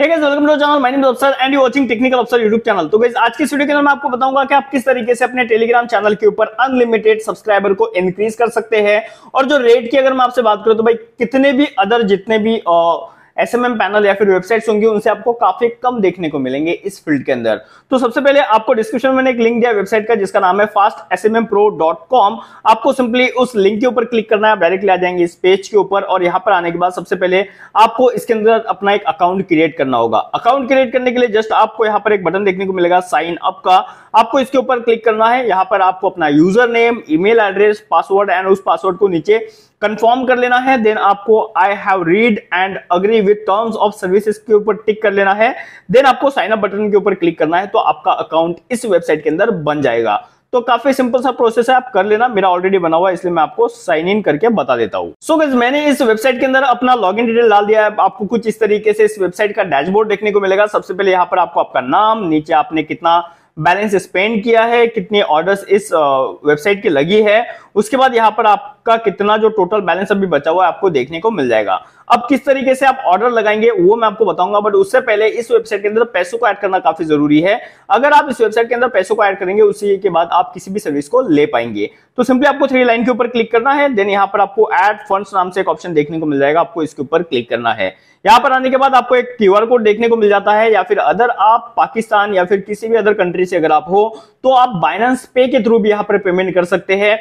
YouTube. तो आज video के अंदर मैं आपको बताऊँगा कि आप किस तरीके से अपने टेलीग्राम चैनल के ऊपर अनलिमिटेड सब्सक्राइबर को इंक्रीज कर सकते हैं और जो रेट की अगर मैं आपसे बात करूँ तो भाई कितने भी अदर जितने भी uh, एसएमएम पैनल या फिर वेबसाइट्स होंगी, उनसे आपको काफ़ी कम देखने को मिलेंगे इस फ़ील्ड के अंदर। तो सबसे पहले आपको डिस्क्रिप्शन में एक लिंक दिया वेबसाइट का, जिसका नाम है फास्ट एस आपको सिंपली उस लिंक के ऊपर क्लिक करना है, आप डायरेक्टली आ जाएँगे इस पेज के ऊपर, और यहाँ पर आने के बाद सबसे पहले आपको इसके अंदर अपना एक अकाउंट क्रिएट करना होगा। अकाउंट क्रिएट करने के लिए जस्ट आपको यहाँ पर एक बटन देखने को मिलेगा साइन अप का। आपको इसके ऊपर क्लिक करना है, यहाँ पर आपको अपना username email address password and उस पासवर्ड को नीचे कंफर्म कर लेना है देन आपको I have read and agree with terms of services के ऊपर टिक कर लेना है देन आपको साइन अप बटन के ऊपर क्लिक करना है तो आपका अकाउंट इस वेबसाइट के अंदर बन जाएगा। तो काफ़ी सिंपल सा प्रोसेस है, आप कर लेना, मेरा ऑलरेडी बना हुआ है, इसलिए मैं आपको साइन इन करके बता देता हूँ। सो so मैंने इस वेबसाइट के अंदर अपना लॉगिन डिटेल डाल दिया है आपको कुछ इस तरीके से इस वेबसाइट का डैशबोर्ड देखने को मिलेगा। सबसे पहले यहाँ पर आपको आपका नाम, नीचे आपने कितना बैलेंस स्पेंड किया है, कितनी ऑर्डर्स इस वेबसाइट की लगी है उसके बाद यहाँ पर आपका कितना जो टोटल बैलेंस अभी बचा हुआ है आपको देखने को मिल जाएगा। अब किस तरीके से आप ऑर्डर लगाएँगे, वो मैं आपको बताऊँगा बट उससे पहले इस वेबसाइट के अंदर पैसों को ऐड करना काफ़ी ज़रूरी है। अगर आप इस वेबसाइट के अंदर पैसों को ऐड करेंगे, उसी के बाद आप किसी भी सर्विस को ले पाएँगे। तो सिंपली आपको थ्री लाइन के ऊपर क्लिक करना है देन यहाँ पर आपको एड फंड्स नाम से एक ऑप्शन देखने को मिल जाएगा, आपको इसके ऊपर क्लिक करना है। यहाँ पर आने के बाद आपको एक क्यूआर कोड देखने को मिल जाता है, या फिर अदर आप पाकिस्तान या फिर किसी भी अदर कंट्री से अगर आप हो तो आप बाइनेंस पे के थ्रू भी यहाँ पर पेमेंट कर सकते हो।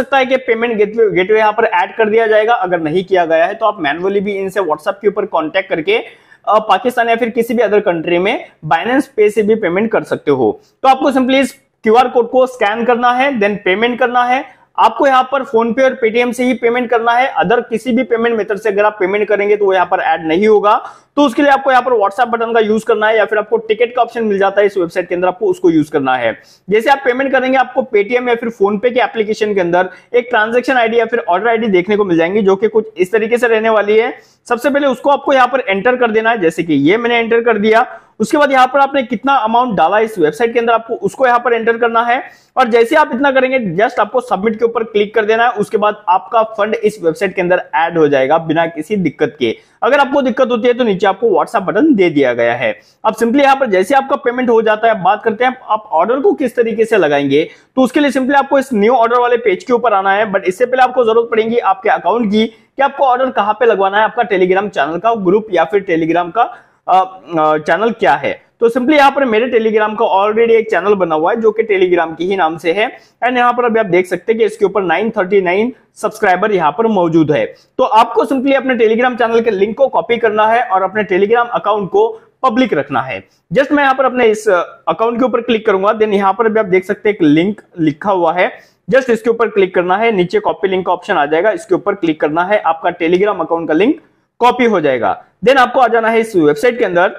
सकता है कि पेमेंट गेटवे गेटवे यहाँ पर ऐड कर दिया जाएगा। अगर नहीं किया गया है तो आप मैनुअली भी इनसे व्हाट्सएप के ऊपर कॉन्टेक्ट करके पाकिस्तान या फिर किसी भी अदर कंट्री में बाइनेंस पे से भी पेमेंट कर सकते हो। तो आपको सिंपली इस क्यूआर कोड को स्कैन करना है देन पेमेंट करना है। आपको यहाँ पर फ़ोन पे और पेटीएम से ही पेमेंट करना है। अदर किसी भी पेमेंट मेथड से अगर आप पेमेंट करेंगे तो वो यहाँ पर ऐड नहीं होगा। तो उसके लिए आपको यहाँ पर व्हाट्सएप बटन का यूज़ करना है या फिर आपको टिकट का ऑप्शन मिल जाता है इस वेबसाइट के अंदर, आपको उसको यूज़ करना है। जैसे आप पेमेंट करेंगे, आपको पेटीएम या फिर फ़ोन पे के एप्लीकेशन के अंदर एक ट्रांजेक्शन आईडी या फिर ऑर्डर आईडी देखने को मिल जाएँगी, जो कि कुछ इस तरीके से रहने वाली है। सबसे पहले उसको आपको यहाँ पर एंटर कर देना है। जैसे कि ये मैंने एंटर कर दिया। उसके बाद यहाँ पर आपने कितना अमाउंट डाला इस वेबसाइट के अंदर आपको, उसको यहाँ पर एंटर करना है। और जैसे आप इतना करेंगे जस्ट आपको सबमिट के ऊपर क्लिक कर देना है, उसके बाद आपका फंड इस वेबसाइट के अंदर ऐड हो जाएगा बिना किसी दिक्कत के। अगर आपको दिक्कत होती है तो नीचे आपको व्हाट्सएप बटन दे दिया गया है। अब सिंपली यहाँ पर जैसे आपका पेमेंट हो जाता है, बात करते हैं, आप ऑर्डर को किस तरीके से लगाएँगे तो उसके लिए सिंपली आपको इस न्यू ऑर्डर वाले पेज के ऊपर आना है। बट इससे पहले आपको ज़रूरत पड़ेगी आपके अकाउंट की, कि आपको ऑर्डर कहाँ पे लगवाना है, आपका टेलीग्राम चैनल का ग्रुप या फिर टेलीग्राम का चैनल क्या है? तो सिंपली यहाँ पर मेरे टेलीग्राम का ऑलरेडी एक चैनल बना हुआ है, जो कि टेलीग्राम की ही नाम से है। एंड यहाँ पर अभी आप देख सकते हैं कि इसके ऊपर 939 सब्सक्राइबर यहाँ पर मौजूद है। तो आपको सिंपली अपने टेलीग्राम चैनल के लिंक को कॉपी करना है और अपने टेलीग्राम अकाउंट को पब्लिक रखना है। जस्ट मैं यहाँ पर अपने इस अकाउंट के ऊपर क्लिक करूँगा देन यहाँ पर भी आप देख सकते हैं एक लिंक लिखा हुआ है। जस्ट इसके ऊपर क्लिक करना है, नीचे कॉपी लिंक का ऑप्शन आ जाएगा, इसके ऊपर क्लिक करना है, आपका टेलीग्राम अकाउंट का लिंक कॉपी हो जाएगा। देन आपको आ जाना है इस वेबसाइट के अंदर।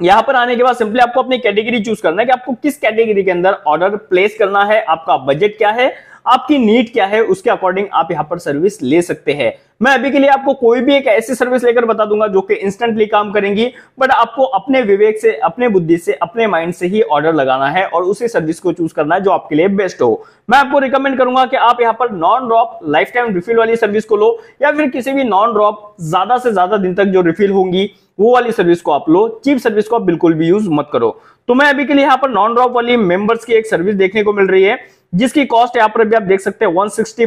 यहाँ पर आने के बाद सिंपली आपको अपनी कैटेगरी चूज़ करना है कि आपको किस कैटेगरी के अंदर ऑर्डर प्लेस करना है, आपका बजट क्या है, आपकी नीड क्या है, उसके अकॉर्डिंग आप यहाँ पर सर्विस ले सकते हैं। मैं अभी के लिए आपको कोई भी एक ऐसी सर्विस लेकर बता दूँगा जो कि इंस्टेंटली काम करेंगी बट आपको अपने विवेक से, अपने बुद्धि से, अपने माइंड से ही ऑर्डर लगाना है और उसी सर्विस को चूज़ करना है जो आपके लिए बेस्ट हो। मैं आपको रिकमेंड करूँगा कि आप यहाँ पर non drop life time refill वाली सर्विस को लो, या फिर किसी भी नॉन ड्रॉप ज़्यादा से ज़्यादा दिन तक जो रिफिल होंगी, वो वाली सर्विस को आप लो। चीप सर्विस को आप बिल्कुल भी यूज़ मत करो। तो मैं अभी के लिए यहाँ पर नॉन ड्रॉप वाली मेंबर्स की एक सर्विस देखने को मिल रही है, जिसकी कॉस्ट यहाँ पर भी आप देख सकते हैं वन सिक्सटी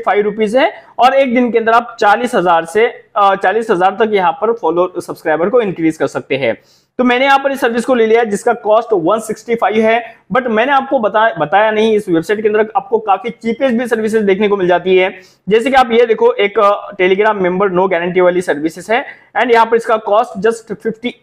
है, और एक दिन के अंदर आप चालीस हज़ार से चालीस हज़ार तक यहाँ पर फॉलो सब्सक्राइबर को इंक्रीज कर सकते हैं। तो मैंने यहाँ पर इस सर्विस को ले लिया जिसका कॉस्ट 165 है बट मैंने आपको बताया बताया नहीं, इस वेबसाइट के अंदर आपको काफ़ी चीपेस्ट भी सर्विसेज़ देखने को मिल जाती है। जैसे कि आप ये देखो, एक टेलीग्राम मेंबर नो गारंटी वाली सर्विसेज़ है एंड यहाँ पर इसका कॉस्ट जस्ट फिफ्टी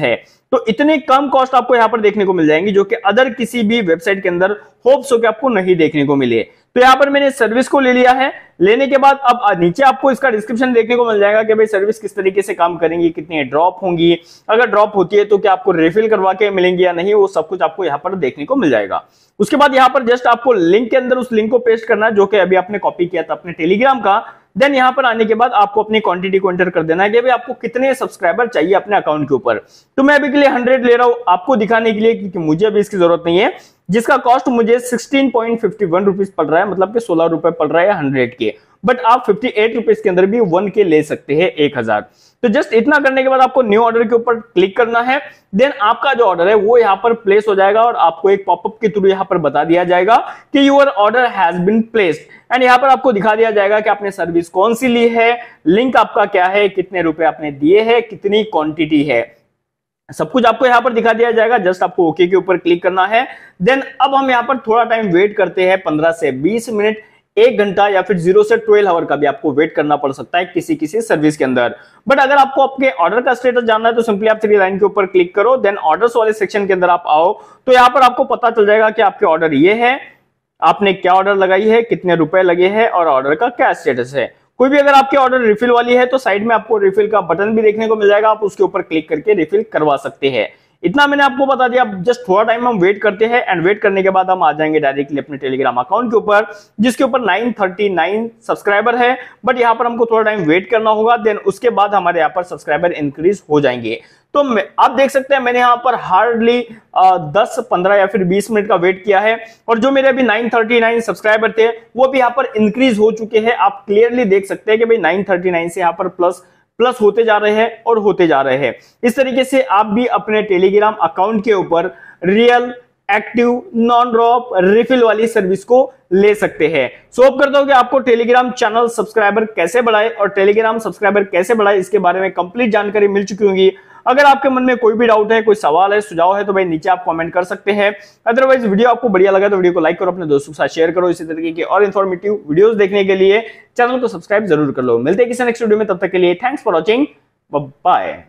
है। तो इतने कम कॉस्ट आपको यहाँ पर देखने को मिल जाएँगी, जो कि अदर किसी भी वेबसाइट के अंदर होप्स हो कि आपको नहीं देखने को मिले। तो यहाँ पर मैंने सर्विस को ले लिया है। लेने के बाद अब नीचे आपको इसका डिस्क्रिप्शन देखने को मिल जाएगा कि भाई सर्विस किस तरीके से काम करेंगी, कितनी ड्रॉप होंगी। अगर ड्रॉप होती है तो क्या आपको रिफिल करवा के मिलेंगी या नहीं, वो सब कुछ आपको यहाँ पर देखने को मिल जाएगा। उसके बाद यहाँ पर जस्ट आपको लिंक के अंदर उस लिंक को पेस्ट करना जो कि अभी आपने कॉपी किया था अपने टेलीग्राम का। देन यहाँ पर आने के बाद आपको अपनी क्वांटिटी को एंटर कर देना है कि आपको कितने सब्सक्राइबर चाहिए अपने अकाउंट के ऊपर। तो मैं अभी के लिए हंड्रेड ले रहा हूँ आपको दिखाने के लिए क्योंकि मुझे अभी इसकी ज़रूरत नहीं है। जिसका कॉस्ट मुझे sixteen point fifty one rupees पड़ रहा है मतलब कि सोलह रुपए पड़ रहा है हंड्रेड के। बट आप फिफ्टी एट रुपीज़ के अंदर भी वन के ले सकते हैं एक हज़ार। तो जस्ट इतना करने के बाद आपको न्यू ऑर्डर के ऊपर क्लिक करना है। देन आपका जो ऑर्डर है, वो यहाँ पर प्लेस हो जाएगा और आपको एक पॉपअप के थ्रू यहाँ पर बता दिया जाएगा कि your order has been placed and यहाँ पर आपको दिखा दिया जाएगा कि आपने सर्विस कौन सी ली है लिंक आपका क्या है, कितने रुपए आपने दिए हैं, कितनी क्वांटिटी है। सब कुछ आपको यहाँ पर दिखा दिया जाएगा जस्ट आपको ओके के ऊपर क्लिक करना है। देन अब हम यहाँ पर थोड़ा टाइम वेट करते हैं 15 से 20 मिनट। एक घंटा या फिर ज़ीरो से ट्वेल्व आवर का भी आपको वेट करना पड़ सकता है किसी किसी सर्विस के अंदर। बट अगर आपको आपके ऑर्डर का स्टेटस जानना है तो सिंपली आप थ्री लाइन के ऊपर क्लिक करो देन ऑर्डर्स वाले सेक्शन के अंदर आप आओ तो यहाँ पर आपको पता चल जाएगा कि आपके ऑर्डर ये है, आपने क्या ऑर्डर लगाई है, कितने रुपए लगे हैं और ऑर्डर का क्या स्टेटस है। कोई भी अगर आपके ऑर्डर रिफिल वाली है तो साइड में आपको रिफिल का बटन भी देखने को मिल जाएगा, आप उसके ऊपर क्लिक करके रिफिल करवा सकते हैं। इतना मैंने आपको बता दिया। जस्ट थोड़ा टाइम हम वेट करते हैं एंड वेट करने के बाद हम आ जाएँगे डायरेक्टली अपने टेलीग्राम अकाउंट के ऊपर, जिसके ऊपर 939 सब्सक्राइबर है। बट यहाँ पर हमको थोड़ा टाइम वेट करना होगा देन उसके बाद हमारे यहाँ पर सब्सक्राइबर इंक्रीज हो जाएँगे। तो आप देख सकते हैं मैंने यहाँ पर हार्डली दस, पंद्रह या फिर बीस मिनट का वेट किया है। और जो मेरे अभी 939 सब्सक्राइबर थे, वो भी यहाँ पर इंक्रीज हो चुके हैं। आप क्लियरली देख सकते हैं कि भाई 939 से यहाँ पर प्लस प्लस होते जा रहे हैं और होते जा रहे हैं। इस तरीके से आप भी अपने टेलीग्राम अकाउंट के ऊपर real active non drop refill वाली सर्विस को ले सकते हैं। सो so, करता हूँ कि आपको टेलीग्राम चैनल सब्सक्राइबर कैसे बढ़ाए और टेलीग्राम सब्सक्राइबर कैसे बढ़ाए इसके बारे में कंप्लीट जानकारी मिल चुकी होगी। अगर आपके मन में कोई भी डाउट है, कोई सवाल है, सुझाव है तो भाई नीचे आप कमेंट कर सकते हैं। अदरवाइज़ वीडियो आपको बढ़िया लगा तो वीडियो को लाइक करो, अपने दोस्तों के साथ शेयर करो इसी तरीके की और इन्फॉर्मेटिव वीडियो देखने के लिए। चैनल को सब्सक्राइब ज़रूर कर लो। मिलते हैं किसी नेक्स्ट वीडियो में, तब तक के लिए थैंक्स फॉर वॉचिंग बाय